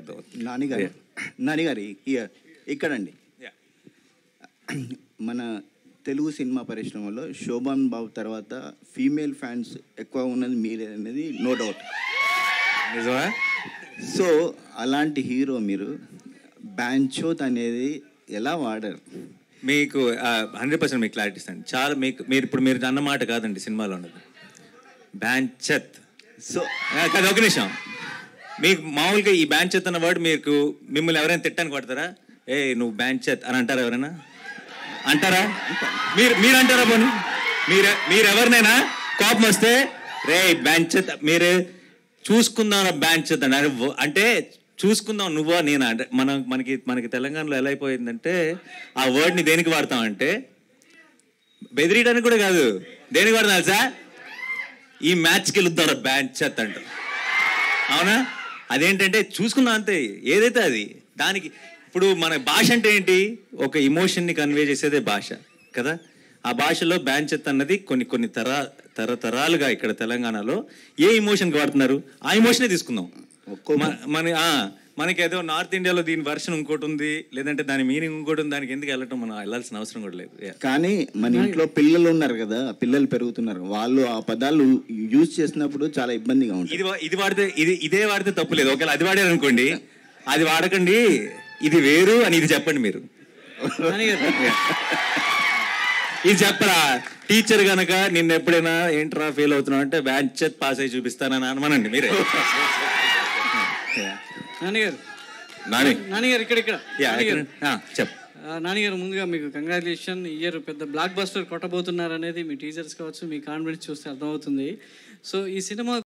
అర్థమవుతుంది నానిగారు నానిగారి ఇక్కడండి. మన తెలుగు సినిమా పరిశ్రమలో శోభన్ బాబు తర్వాత ఫీమేల్ ఫ్యాన్స్ ఎక్కువ ఉన్నది మీరే అనేది నో డౌట్. నిజమా? సో అలాంటి హీరో మీరు బ్యాంచోత్ అనేది ఎలా వాడారు? మీకు హండ్రెడ్ పర్సెంట్ మీకు క్లారిటీ ఇస్తాను. చాలా మీకు మీరు ఇప్పుడు మీరు అన్న మాట కాదండి సినిమాలో ఉన్నది. బ్యాంచెత్. సో కాదు ఒక నిమిషం. మీకు మామూలుగా ఈ బ్యాంచెత్ అన్న వర్డ్ మీకు మిమ్మల్ని ఎవరైనా తిట్టడానికి పడతారా ఏ నువ్వు బ్యాంచెత్ అని అంటారా ఎవరైనా? అంటారా? మీరు మీరు అంటారా పోనీ? మీరు మీరు ఎవరినైనా కోపం వస్తే రే బ్యాంచెత్ మీరు చూసుకుందాం బ్యాన్ చేత్ అంటే అంటే చూసుకుందాం నువ్వా నేను? అంటే మనం మనకి మనకి తెలంగాణలో ఎలా అయిపోయిందంటే ఆ వర్డ్ని దేనికి వాడతామంటే బెదిరియడానికి కూడా కాదు. దేనికి వాడతాం సార్ ఈ మ్యాచ్కి వెళ్తారా బ్యాన్ చేత్ అంటారు అవునా? అదేంటంటే చూసుకుందాం అంతే ఏదైతే అది దానికి ఇప్పుడు మన భాష అంటే ఏంటి? ఒక ఇమోషన్ని కన్వే చేసేదే భాష కదా? ఆ భాషలో బ్యాంచెత్ అన్నది కొన్ని కొన్ని తరా తరతరాలుగా ఇక్కడ తెలంగాణలో ఏ ఇమోషన్కి వాడుతున్నారు? ఆ ఇమోషనే తీసుకుందాం. మన- మనకి ఏదో నార్త్ ఇండియాలో దీని వర్షన్ ఇంకోటి ఉంది లేదంటే దాని మీనింగ్ ఇంకోటి ఉంది దానికి ఎందుకు వెళ్ళటం మనం వెళ్ళాల్సిన అవసరం కూడా లేదు. కానీ మన ఇంట్లో పిల్లలు ఉన్నారు కదా పిల్లలు పెరుగుతున్నారు. వాళ్ళు ఆ పదాలు యూజ్ చేసినప్పుడు చాలా ఇబ్బందిగా ఉంటుంది. ఇది ఇది వాడితే ఇది ఇదే వాడితే తప్పు లేదు. ఒకవేళ అది వాడారు అనుకోండి అది వాడకండి ఇది వేరు అని ఇది చెప్పండి మీరు. ఇది చెప్పరా? టీచర్ గనక నిన్న ఎప్పుడైనా ఏంట్రా ఫెయిల్ అవుతున్నావు అంటే బ్యాంచెత్ పాస్ అయ్యి చూపిస్తానని అనమనండి మీరే. నాన్నగారు. నాని. నాన్నగారు ఇక్కడ ఇక్కడ. చెప్పు. నాన్నగారు ముందుగా మీకు కంగ్రాచులేషన్ ఇయర్ పెద్ద బ్లాక్ బస్టర్ కొట్టబోతున్నారు అనేది మీ టీచర్స్ కావచ్చు మీ కాన్ఫిడెన్స్ చూస్తే అర్థమవుతుంది. సో ఈ సినిమా